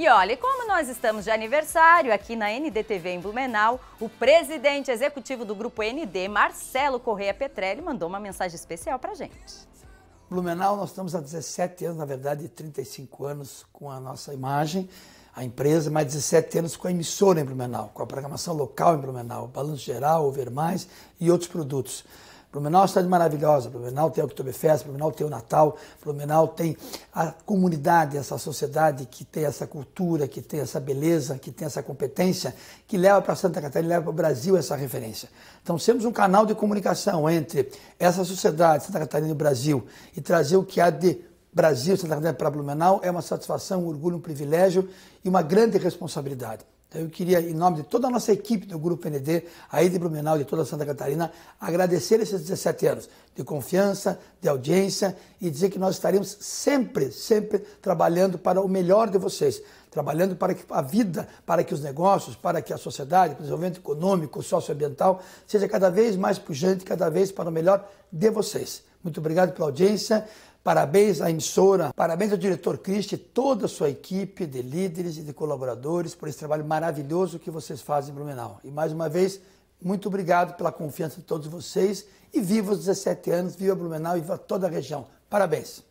E olha, como nós estamos de aniversário aqui na NDTV em Blumenau, o presidente executivo do grupo ND, Marcelo Correia Petrelli, mandou uma mensagem especial pra gente. Blumenau, nós estamos há 17 anos, na verdade, 35 anos com a nossa imagem, a empresa, mais 17 anos com a emissora em Blumenau, com a programação local em Blumenau, Balanço Geral, Over Mais e outros produtos. Blumenau é uma cidade maravilhosa, Blumenau tem o Oktoberfest, Blumenau tem o Natal, Blumenau tem a comunidade, essa sociedade que tem essa cultura, que tem essa beleza, que tem essa competência, que leva para Santa Catarina, leva para o Brasil essa referência. Então, temos um canal de comunicação entre essa sociedade, Santa Catarina e Brasil, e trazer o que há de Brasil, Santa Catarina para Blumenau, é uma satisfação, um orgulho, um privilégio e uma grande responsabilidade. Então, eu queria, em nome de toda a nossa equipe do Grupo ND, aí de Blumenau, de toda Santa Catarina, agradecer esses 17 anos de confiança, de audiência e dizer que nós estaremos sempre, sempre trabalhando para o melhor de vocês, trabalhando para que a vida, para que os negócios, para que a sociedade, o desenvolvimento econômico, socioambiental, seja cada vez mais pujante, cada vez para o melhor de vocês. Muito obrigado pela audiência. Parabéns à emissora, parabéns ao diretor Cristi e toda a sua equipe de líderes e de colaboradores por esse trabalho maravilhoso que vocês fazem em Blumenau. E mais uma vez, muito obrigado pela confiança de todos vocês e viva os 17 anos, viva Blumenau e viva toda a região. Parabéns!